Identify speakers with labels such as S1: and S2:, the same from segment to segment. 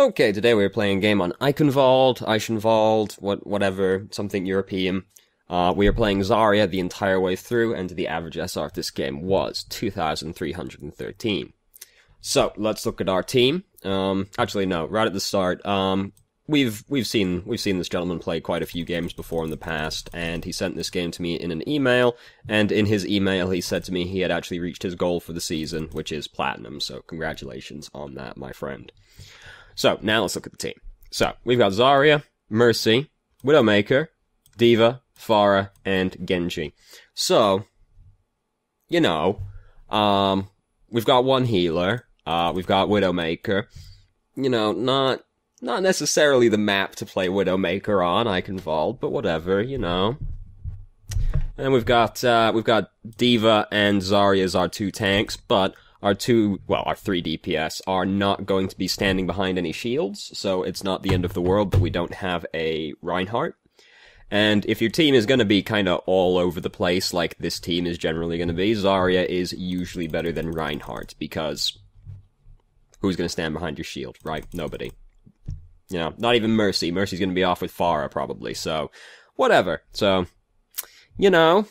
S1: Okay, today we're playing a game on Eichenwald, Eichenwald, what, whatever, something European. Uh, we are playing Zarya the entire way through, and the average SR of this game was 2,313. So, let's look at our team. Um, actually, no, right at the start, um, we've, we've seen, we've seen this gentleman play quite a few games before in the past, and he sent this game to me in an email, and in his email he said to me he had actually reached his goal for the season, which is platinum, so congratulations on that, my friend. So, now let's look at the team. So, we've got Zarya, Mercy, Widowmaker, D.Va, Pharah, and Genji. So, you know, um, we've got one healer, uh, we've got Widowmaker. You know, not, not necessarily the map to play Widowmaker on, Eichenwald, but whatever, you know. And we've got, uh, we've got D.Va and Zarya as our two tanks, but our two, well, our three DPS are not going to be standing behind any shields, so it's not the end of the world that we don't have a Reinhardt. And if your team is going to be kind of all over the place, like this team is generally going to be, Zarya is usually better than Reinhardt, because who's going to stand behind your shield, right? Nobody. You know, not even Mercy. Mercy's going to be off with Pharah, probably, so whatever. So, you know,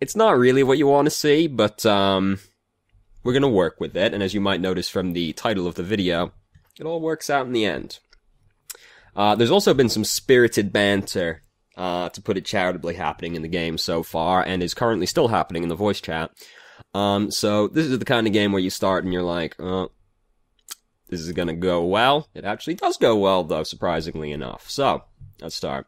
S1: it's not really what you want to see, but, um, we're going to work with it, and as you might notice from the title of the video, it all works out in the end. Uh, there's also been some spirited banter, uh, to put it charitably, happening in the game so far, and is currently still happening in the voice chat. Um, so this is the kind of game where you start and you're like, oh, this is gonna go well. It actually does go well, though, surprisingly enough. So, let's start.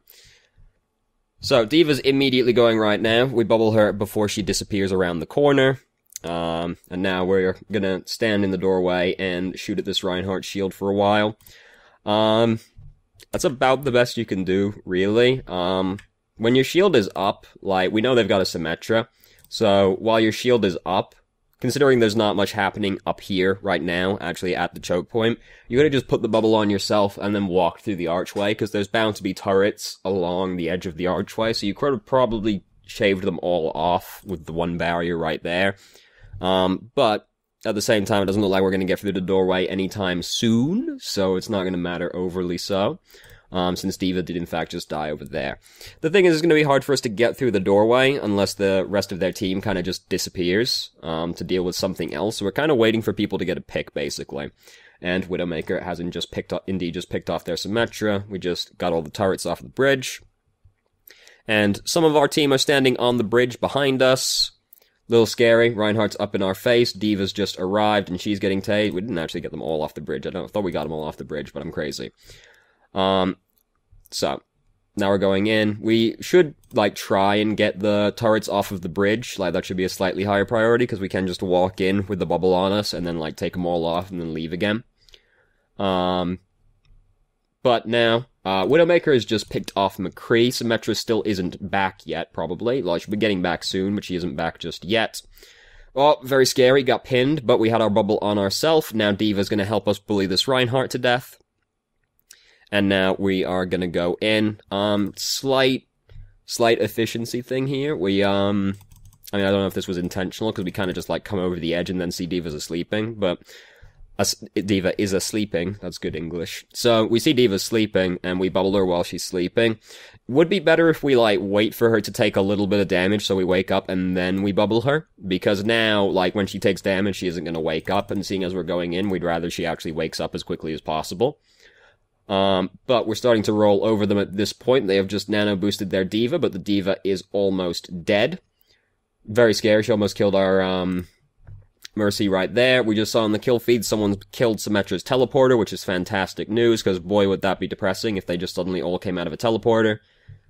S1: So, D.Va's immediately going right now. We bubble her before she disappears around the corner. Um, and now we're gonna stand in the doorway and shoot at this Reinhardt shield for a while. Um, that's about the best you can do, really. Um, when your shield is up, like, we know they've got a Symmetra, so while your shield is up, considering there's not much happening up here right now, actually at the choke point, you gotta just put the bubble on yourself and then walk through the archway, because there's bound to be turrets along the edge of the archway, so you could have probably shaved them all off with the one barrier right there. Um, but at the same time, it doesn't look like we're going to get through the doorway anytime soon, so it's not going to matter overly so. Um, since D.Va did in fact just die over there. The thing is, it's going to be hard for us to get through the doorway unless the rest of their team kind of just disappears, um, to deal with something else. So we're kind of waiting for people to get a pick, basically. And Widowmaker hasn't just picked up, indeed just picked off their Symmetra. We just got all the turrets off the bridge. And some of our team are standing on the bridge behind us, Little scary. Reinhardt's up in our face. D.Va's just arrived and she's getting tased. We didn't actually get them all off the bridge. I, don't, I thought we got them all off the bridge, but I'm crazy. Um, so now we're going in. We should like try and get the turrets off of the bridge. Like that should be a slightly higher priority because we can just walk in with the bubble on us and then like take them all off and then leave again. Um, but now uh, Widowmaker has just picked off McCree. Symmetra still isn't back yet, probably. Well, she'll be getting back soon, but she isn't back just yet. Oh, very scary, got pinned, but we had our bubble on ourselves. Now D.Va's gonna help us bully this Reinhardt to death. And now we are gonna go in. Um, slight, slight efficiency thing here. We, um, I mean, I don't know if this was intentional, because we kind of just, like, come over the edge and then see Divas are sleeping, but D.Va is sleeping. That's good English. So we see D.Va sleeping and we bubble her while she's sleeping. Would be better if we like wait for her to take a little bit of damage so we wake up and then we bubble her. Because now, like when she takes damage, she isn't gonna wake up and seeing as we're going in, we'd rather she actually wakes up as quickly as possible. Um, but we're starting to roll over them at this point. They have just nano boosted their D.Va, but the D.Va is almost dead. Very scary. She almost killed our, um, Mercy right there. We just saw in the kill feed someone killed Symmetra's teleporter, which is fantastic news, because boy would that be depressing if they just suddenly all came out of a teleporter.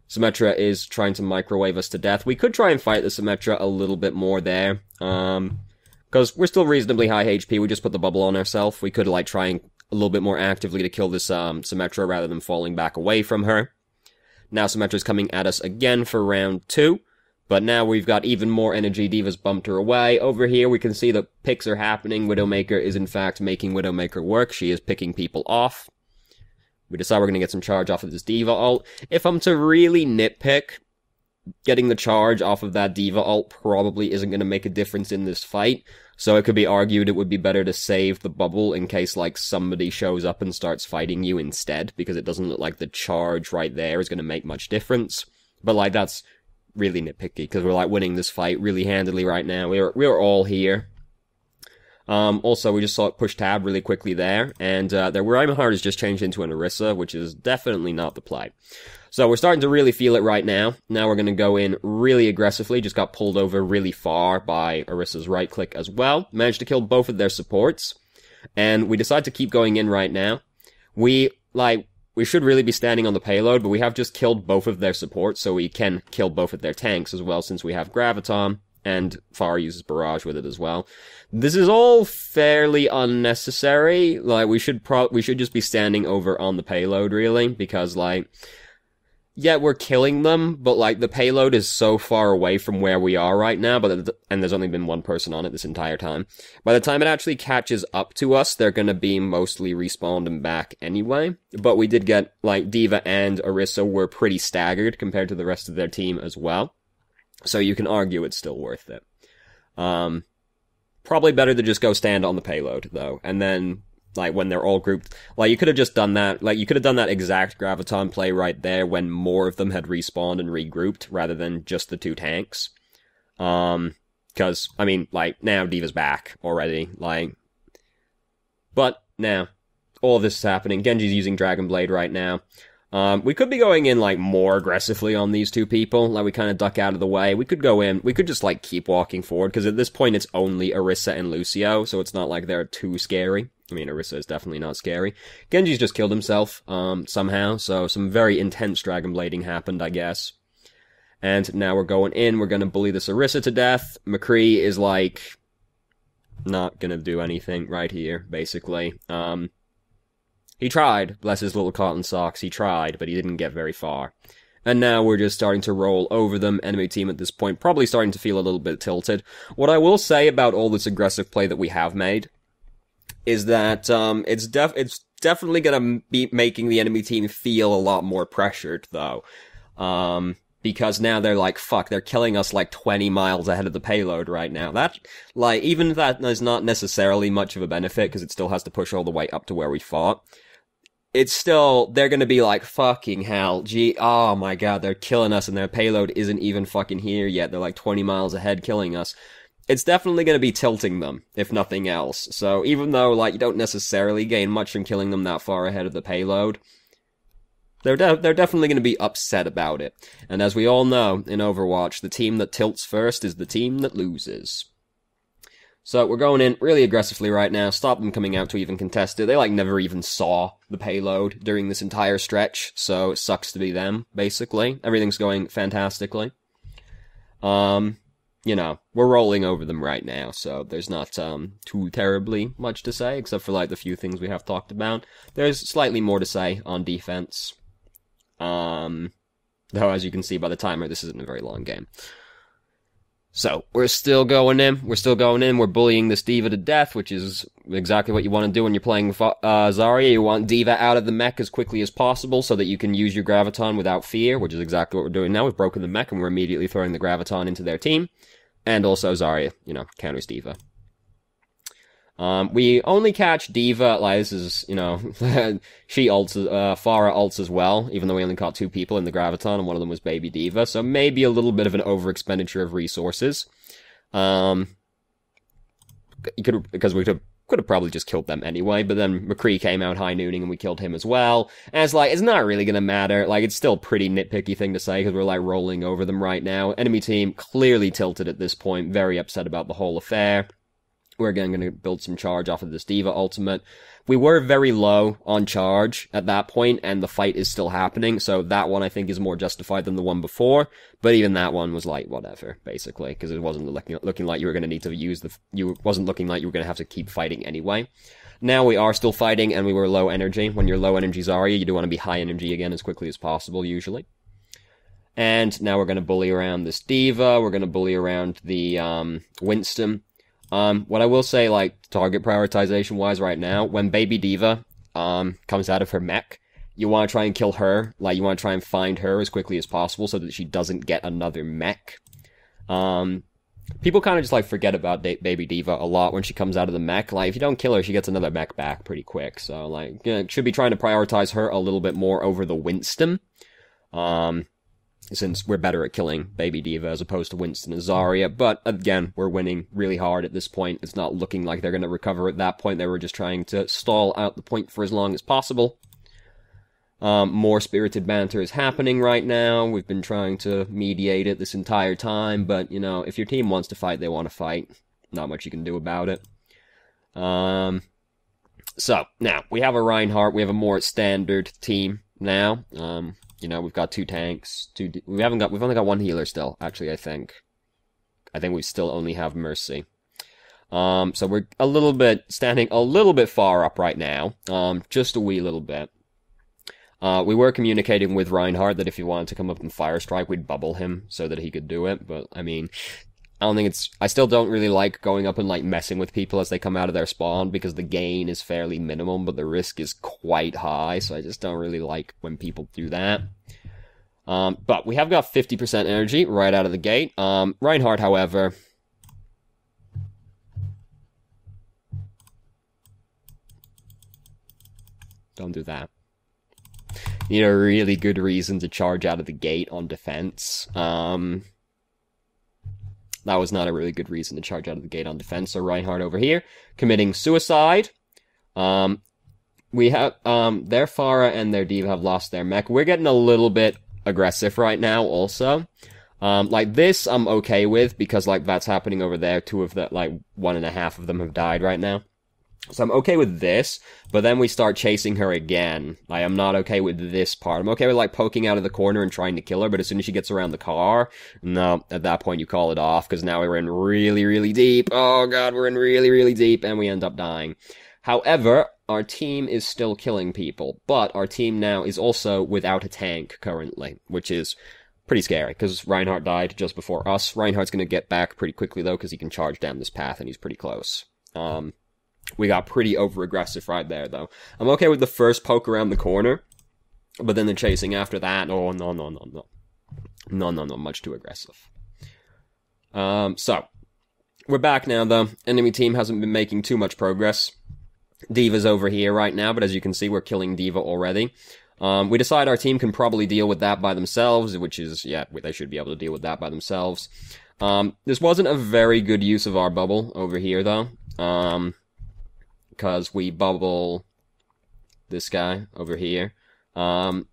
S1: Symmetra is trying to microwave us to death. We could try and fight the Symmetra a little bit more there. Um, because we're still reasonably high HP. We just put the bubble on ourselves. We could, like, try and a little bit more actively to kill this, um, Symmetra rather than falling back away from her. Now Symmetra's coming at us again for round two. But now we've got even more energy. divas bumped her away. Over here, we can see the picks are happening. Widowmaker is in fact making Widowmaker work. She is picking people off. We decide we're going to get some charge off of this D.Va ult. If I'm to really nitpick, getting the charge off of that D.Va ult probably isn't going to make a difference in this fight. So it could be argued it would be better to save the bubble in case like somebody shows up and starts fighting you instead, because it doesn't look like the charge right there is going to make much difference. But like that's really nitpicky because we're like winning this fight really handily right now. We're we're all here. Um, also, we just saw it push tab really quickly there, and uh, their Reinhardt has just changed into an Orisa, which is definitely not the play. So we're starting to really feel it right now. Now we're going to go in really aggressively. Just got pulled over really far by Orisa's right click as well. Managed to kill both of their supports, and we decide to keep going in right now. We like we should really be standing on the payload, but we have just killed both of their supports, so we can kill both of their tanks as well, since we have Graviton and Pharah uses Barrage with it as well. This is all fairly unnecessary. Like we should pro we should just be standing over on the payload really because like yeah, we're killing them, but like the payload is so far away from where we are right now, but and there's only been one person on it this entire time. By the time it actually catches up to us, they're gonna be mostly respawned and back anyway. But we did get like D.Va and Orisa were pretty staggered compared to the rest of their team as well. So you can argue it's still worth it. Um, probably better to just go stand on the payload though, and then like when they're all grouped, like you could have just done that. Like you could have done that exact graviton play right there when more of them had respawned and regrouped rather than just the two tanks. Um, because I mean, like now D.Va's back already. Like, but now all this is happening. Genji's using Dragon Blade right now. Um, we could be going in like more aggressively on these two people. Like we kind of duck out of the way. We could go in. We could just like keep walking forward because at this point it's only Orisa and Lucio, so it's not like they're too scary. I mean, Orisa is definitely not scary. Genji's just killed himself um, somehow, so some very intense dragon blading happened, I guess. And now we're going in. We're gonna bully this Orisa to death. McCree is like not gonna do anything right here, basically. Um, he tried, bless his little cotton socks, he tried, but he didn't get very far. And now we're just starting to roll over them. Enemy team at this point probably starting to feel a little bit tilted. What I will say about all this aggressive play that we have made is that um, it's def it's definitely gonna be making the enemy team feel a lot more pressured though. Um, because now they're like, fuck, they're killing us like 20 miles ahead of the payload right now. That, like, even that is not necessarily much of a benefit, because it still has to push all the way up to where we fought, it's still they're gonna be like fucking hell gee oh my god they're killing us and their payload isn't even fucking here yet they're like 20 miles ahead killing us it's definitely gonna be tilting them if nothing else so even though like you don't necessarily gain much from killing them that far ahead of the payload they're de- they're definitely going to be upset about it and as we all know in overwatch the team that tilts first is the team that loses so we're going in really aggressively right now, stop them coming out to even contest it. They like never even saw the payload during this entire stretch, so it sucks to be them, basically. Everything's going fantastically. Um, you know, we're rolling over them right now, so there's not um too terribly much to say, except for like the few things we have talked about. There's slightly more to say on defense. Um, though as you can see by the timer, this isn't a very long game. So we're still going in. We're still going in. We're bullying this D.Va to death, which is exactly what you want to do when you're playing uh, Zarya. You want D.Va out of the mech as quickly as possible so that you can use your Graviton without fear, which is exactly what we're doing now. We've broken the mech and we're immediately throwing the Graviton into their team. And also Zarya, you know, counters D.Va. Um, we only catch D.Va, like, this is, you know, she ults, uh, Pharah ults as well, even though we only caught two people in the Graviton, and one of them was Baby D.Va, so maybe a little bit of an over expenditure of resources. Um, you could, because we could could have probably just killed them anyway, but then McCree came out high nooning and we killed him as well. And it's like, it's not really gonna matter. Like, it's still pretty nitpicky thing to say because we're like rolling over them right now. Enemy team clearly tilted at this point, very upset about the whole affair. We're again going to build some charge off of this D.Va ultimate. We were very low on charge at that point, and the fight is still happening, so that one I think is more justified than the one before, but even that one was like, whatever, basically, because it wasn't looking, looking like you were going to need to use the, you wasn't looking like you were going to have to keep fighting anyway. Now we are still fighting, and we were low energy. When you're low energy Zarya, you do want to be high energy again as quickly as possible, usually. And now we're going to bully around this D.Va, we're going to bully around the, um, Winston, um, what I will say, like target prioritization wise, right now, when Baby D.Va um comes out of her mech, you want to try and kill her. Like, you want to try and find her as quickly as possible so that she doesn't get another mech. Um, people kind of just like forget about da- Baby D.Va a lot when she comes out of the mech. Like, if you don't kill her, she gets another mech back pretty quick. So, like, you know, should be trying to prioritize her a little bit more over the Winston. Um, since we're better at killing Baby D.Va as opposed to Winston and Zarya. But again, we're winning really hard at this point. It's not looking like they're going to recover at that point. They were just trying to stall out the point for as long as possible. Um, more spirited banter is happening right now. We've been trying to mediate it this entire time, but you know, if your team wants to fight, they want to fight. Not much you can do about it. Um, so now we have a Reinhardt. We have a more standard team now. Um, you know, we've got two tanks. Two. We haven't got. We've only got one healer still. Actually, I think. I think we still only have Mercy. Um, so we're a little bit standing a little bit far up right now. Um, just a wee little bit. Uh, we were communicating with Reinhardt that if he wanted to come up and fire strike, we'd bubble him so that he could do it. But I mean, I don't think it's. I still don't really like going up and like messing with people as they come out of their spawn because the gain is fairly minimum, but the risk is quite high. So I just don't really like when people do that. Um, but we have got 50% energy right out of the gate. Um, Reinhardt, however, don't do that You need a really good reason to charge out of the gate on defense. Um, that was not a really good reason to charge out of the gate on defense. So Reinhardt over here committing suicide. Um, we have um, their Pharah and their D.Va have lost their mech. We're getting a little bit aggressive right now, also. Um, like this, I'm okay with because like that's happening over there. Two of the like one and a half of them have died right now. So I'm okay with this, but then we start chasing her again. I'm not okay with this part. I'm okay with, like, poking out of the corner and trying to kill her, but as soon as she gets around the car, no, at that point you call it off, because now we're in really, really deep. Oh god, we're in really, really deep, and we end up dying. However, our team is still killing people, but our team now is also without a tank currently, which is pretty scary, because Reinhardt died just before us. Reinhardt's gonna get back pretty quickly, though, because he can charge down this path, and he's pretty close. Um, we got pretty over aggressive right there, though. I'm okay with the first poke around the corner, but then the chasing after that, oh, no, no, no, no. No, no, no, much too aggressive. Um, so, we're back now, though. Enemy team hasn't been making too much progress. D.Va's over here right now, but as you can see, we're killing D.Va already. Um, we decide our team can probably deal with that by themselves, which is, yeah, they should be able to deal with that by themselves. Um, this wasn't a very good use of our bubble over here, though. Um, because we bubble this guy over here. Um,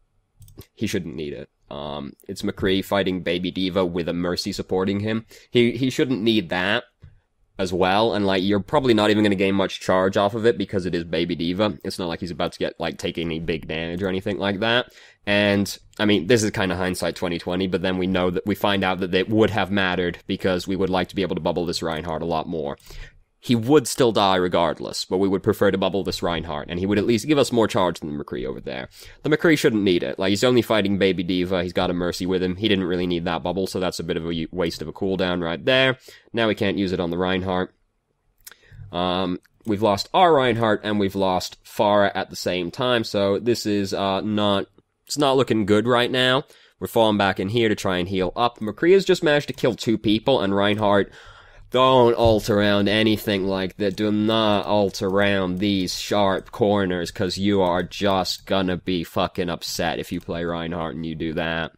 S1: he shouldn't need it. Um, it's McCree fighting Baby D.Va with a Mercy supporting him. He he shouldn't need that as well, and like you're probably not even going to gain much charge off of it because it is Baby D.Va. It's not like he's about to get like take any big damage or anything like that. And I mean, this is kind of hindsight 2020, but then we know that we find out that it would have mattered because we would like to be able to bubble this Reinhardt a lot more he would still die regardless, but we would prefer to bubble this Reinhardt, and he would at least give us more charge than the McCree over there. The McCree shouldn't need it. Like, he's only fighting Baby D.Va, he's got a Mercy with him, he didn't really need that bubble, so that's a bit of a waste of a cooldown right there. Now we can't use it on the Reinhardt. Um, we've lost our Reinhardt, and we've lost Pharah at the same time, so this is, uh, not, it's not looking good right now. We're falling back in here to try and heal up. McCree has just managed to kill two people, and Reinhardt don't ult around anything like that. Do not ult around these sharp corners, cause you are just gonna be fucking upset if you play Reinhardt and you do that.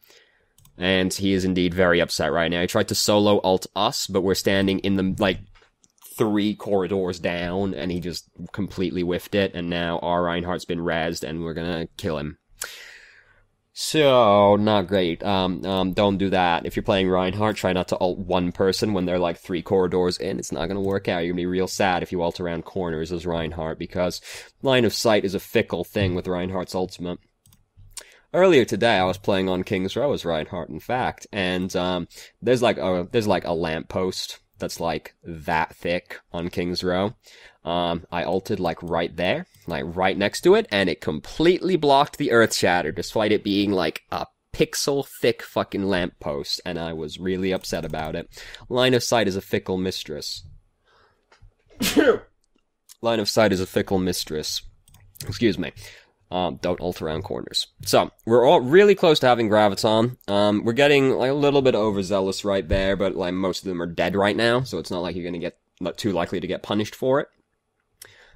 S1: And he is indeed very upset right now. He tried to solo ult us, but we're standing in the, like, three corridors down, and he just completely whiffed it, and now our Reinhardt's been rezzed, and we're gonna kill him. So, not great. Um, um, don't do that. If you're playing Reinhardt, try not to ult one person when they're like three corridors in. It's not gonna work out. You're gonna be real sad if you ult around corners as Reinhardt, because line of sight is a fickle thing with Reinhardt's ultimate. Earlier today, I was playing on King's Row as Reinhardt, in fact, and, um, there's like a, there's like a lamppost that's like that thick on King's Row. Um, I ulted like right there, like right next to it, and it completely blocked the earth shatter, despite it being like a pixel thick fucking lamppost, and I was really upset about it. Line of sight is a fickle mistress. Line of sight is a fickle mistress. Excuse me. Um, don't ult around corners. So, we're all really close to having Graviton. Um, we're getting like a little bit overzealous right there, but like most of them are dead right now, so it's not like you're gonna get not too likely to get punished for it.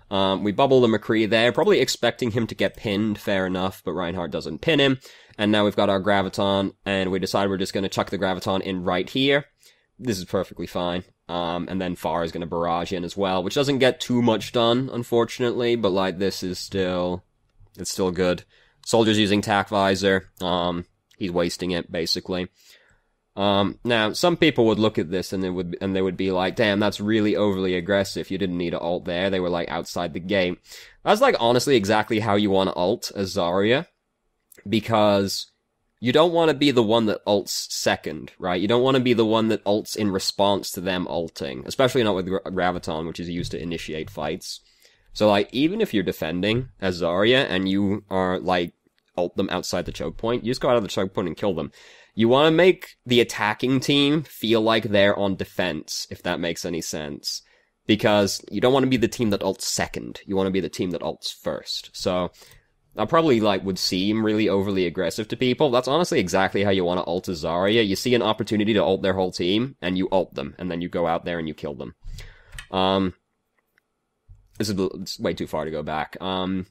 S1: Um, we bubble the McCree there, probably expecting him to get pinned, fair enough, but Reinhardt doesn't pin him. And now we've got our Graviton, and we decide we're just gonna chuck the Graviton in right here. This is perfectly fine. Um, and then Pharah is gonna barrage in as well, which doesn't get too much done, unfortunately, but like this is still, it's still good. Soldier's using Tac-Visor, um, he's wasting it, basically. Um, now, some people would look at this and they would, and they would be like, damn, that's really overly aggressive. You didn't need to ult there. They were like outside the game. That's like honestly exactly how you want to ult as Zarya. Because you don't want to be the one that ults second, right? You don't want to be the one that ults in response to them ulting. Especially not with Graviton, which is used to initiate fights. So like, even if you're defending as Zarya and you are like, ult them outside the choke point, you just go out of the choke point and kill them. You want to make the attacking team feel like they're on defense, if that makes any sense. Because you don't want to be the team that ults second. You want to be the team that ults first. So, that probably like would seem really overly aggressive to people. That's honestly exactly how you want to ult Zarya. You see an opportunity to ult their whole team, and you ult them, and then you go out there and you kill them. Um, this is way too far to go back. Um,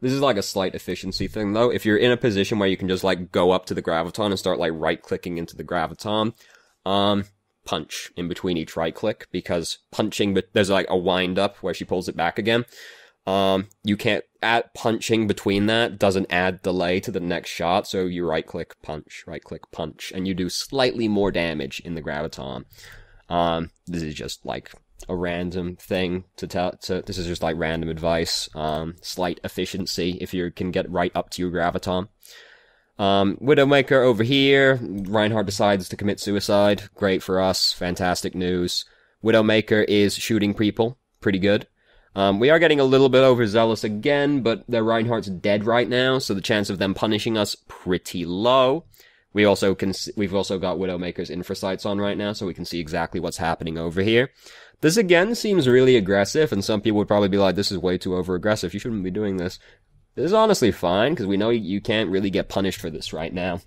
S1: this is like a slight efficiency thing though. If you're in a position where you can just like go up to the graviton and start like right clicking into the graviton, um, punch in between each right click because punching, but there's like a wind up where she pulls it back again. Um, you can't add punching between that doesn't add delay to the next shot. So you right click punch, right click punch, and you do slightly more damage in the graviton. Um, this is just like a random thing to tell. To, this is just like random advice. Um, slight efficiency if you can get right up to your graviton. Um, Widowmaker over here. Reinhardt decides to commit suicide. Great for us. Fantastic news. Widowmaker is shooting people. Pretty good. Um, we are getting a little bit overzealous again, but the Reinhardt's dead right now, so the chance of them punishing us pretty low. We also can, we've also got Widowmaker's infrasights on right now, so we can see exactly what's happening over here. This again seems really aggressive, and some people would probably be like, this is way too over aggressive. You shouldn't be doing this. This is honestly fine, because we know you can't really get punished for this right now.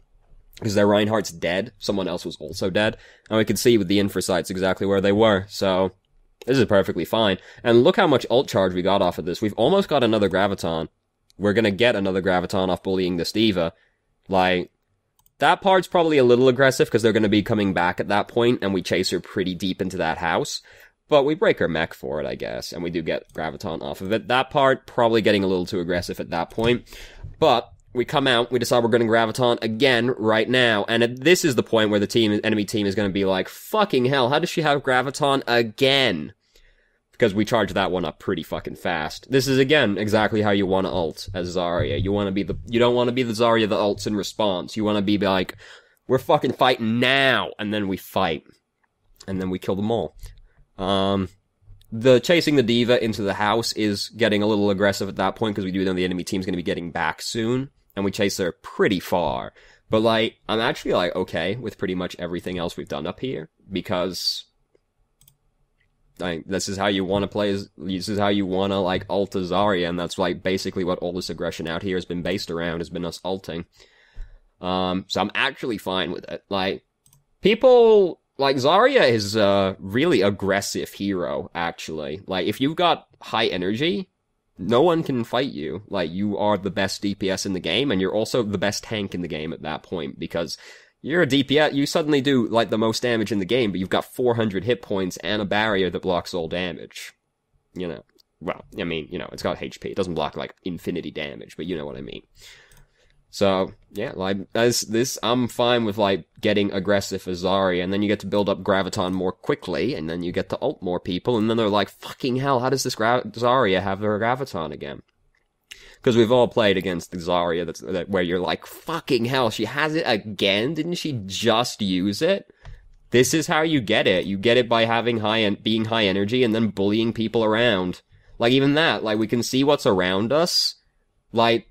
S1: Because their Reinhardt's dead, someone else was also dead, and we can see with the infrasights exactly where they were, so this is perfectly fine. And look how much ult charge we got off of this. We've almost got another Graviton. We're gonna get another Graviton off bullying this D.Va. Like, that part's probably a little aggressive because they're gonna be coming back at that point, and we chase her pretty deep into that house. But we break our mech for it, I guess, and we do get Graviton off of it. That part, probably getting a little too aggressive at that point. But, we come out, we decide we're going to Graviton again right now, and this is the point where the team, enemy team is going to be like, fucking hell, how does she have Graviton again? Because we charge that one up pretty fucking fast. This is again exactly how you want to ult as Zarya. You want to be the, you don't want to be the Zarya that ults in response. You want to be like, we're fucking fighting now, and then we fight. And then we kill them all. Um, the chasing the D.Va into the house is getting a little aggressive at that point because we do know the enemy team's going to be getting back soon, and we chase her pretty far. But like, I'm actually like okay with pretty much everything else we've done up here because like this is how you want to play. This is how you want to like ult Zarya, and that's like basically what all this aggression out here has been based around. Has been us ulting. Um, so I'm actually fine with it. Like people like Zarya is a really aggressive hero, actually. Like if you've got high energy, no one can fight you. Like you are the best DPS in the game, and you're also the best tank in the game at that point because you're a DPS. You suddenly do like the most damage in the game, but you've got 400 hit points and a barrier that blocks all damage. You know, well, I mean, you know, it's got HP. It doesn't block like infinity damage, but you know what I mean. So yeah, like as this, I'm fine with like getting aggressive as Zarya, and then you get to build up Graviton more quickly, and then you get to ult more people, and then they're like, "Fucking hell, how does this Gra- Zarya have her Graviton again?" Because we've all played against the Zarya that's that, where you're like, "Fucking hell, she has it again! Didn't she just use it?" This is how you get it. You get it by having high en- being high energy and then bullying people around. Like even that, like we can see what's around us. Like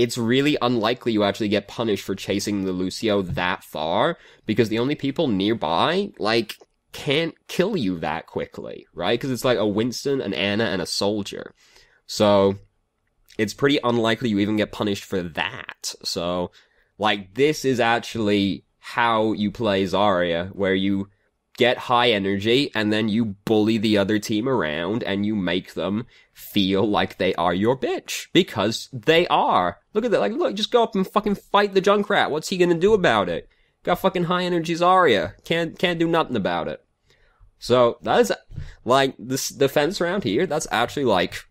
S1: it's really unlikely you actually get punished for chasing the Lucio that far because the only people nearby, like, can't kill you that quickly, right? Because it's like a Winston, an Ana, and a soldier. So, it's pretty unlikely you even get punished for that. So, like, this is actually how you play Zarya, where you get high energy and then you bully the other team around and you make them feel like they are your bitch because they are. Look at that. Like, look, just go up and fucking fight the Junkrat. What's he gonna do about it? Got fucking high energy Zarya. Can't, can't do nothing about it. So that is like this defense round here. That's actually like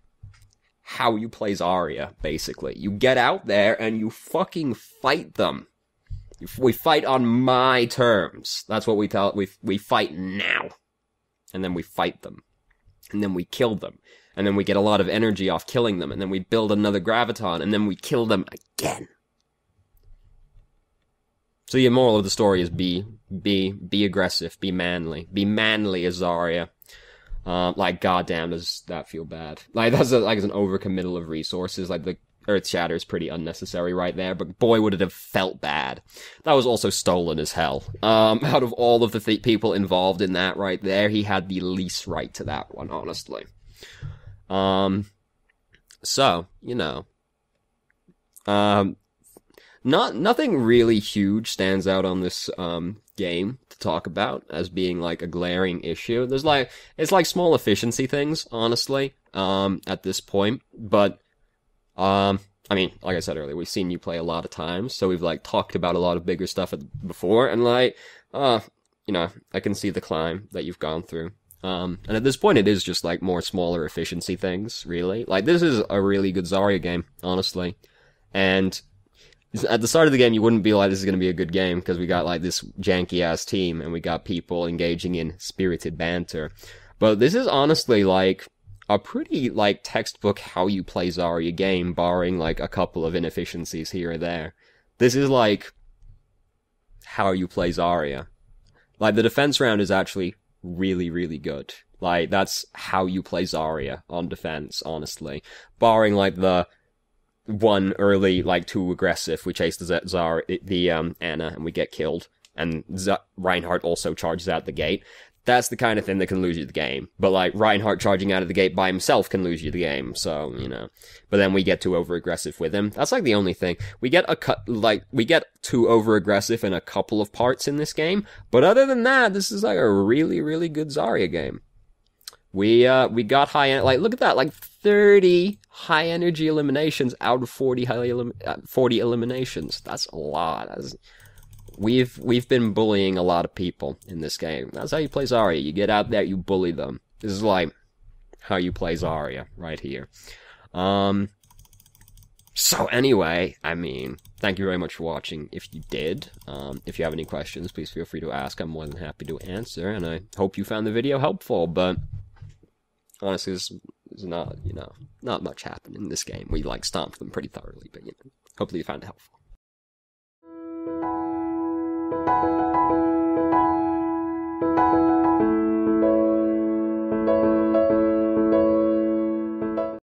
S1: how you play Zarya, basically. You get out there and you fucking fight them. We fight on my terms. That's what we tell, we, we fight now. And then we fight them. And then we kill them. And then we get a lot of energy off killing them. And then we build another graviton. And then we kill them again. So the moral of the story is be, be, be aggressive, be manly. Be manly Azaria. Um, like, goddamn, does that feel bad? Like, that's a, like, it's an overcommittal of resources. Like, the Earth Shatter is pretty unnecessary right there, but boy would it have felt bad. That was also stolen as hell. Um, out of all of the th- people involved in that right there, he had the least right to that one, honestly. Um, so, you know, um, not, nothing really huge stands out on this, um, game to talk about as being like a glaring issue. There's like, it's like small efficiency things, honestly, um, at this point, but um, I mean, like I said earlier, we've seen you play a lot of times, so we've like talked about a lot of bigger stuff before, and like, uh, you know, I can see the climb that you've gone through. Um, and at this point, it is just like more smaller efficiency things, really. Like, this is a really good Zarya game, honestly. And at the start of the game, you wouldn't be like, this is going to be a good game, because we got like this janky ass team, and we got people engaging in spirited banter. But this is honestly like, a pretty like textbook how you play Zarya game, barring like a couple of inefficiencies here or there. This is like how you play Zarya. Like the defense round is actually really, really good. Like that's how you play Zarya on defense, honestly. Barring like the one early, like too aggressive, we chase the Zarya, the um Ana, and we get killed. And Z- Reinhardt also charges out the gate that's the kind of thing that can lose you the game. But like Reinhardt charging out of the gate by himself can lose you the game. So, you know, but then we get too over aggressive with him. That's like the only thing. We get a cut, like, we get too over aggressive in a couple of parts in this game. But other than that, this is like a really, really good Zarya game. We, uh, we got high, en- like, look at that, like 30 high energy eliminations out of 40 high elim- uh, 40 eliminations. That's a lot. That's, we've we've been bullying a lot of people in this game. That's how you play Zarya. You get out there, you bully them. This is like how you play Zarya right here. Um. So anyway, I mean, thank you very much for watching. If you did, um, if you have any questions, please feel free to ask. I'm more than happy to answer, and I hope you found the video helpful. But honestly, this is not, you know, not much happened in this game. We like stomped them pretty thoroughly, but you know, hopefully you found it helpful. Thank you.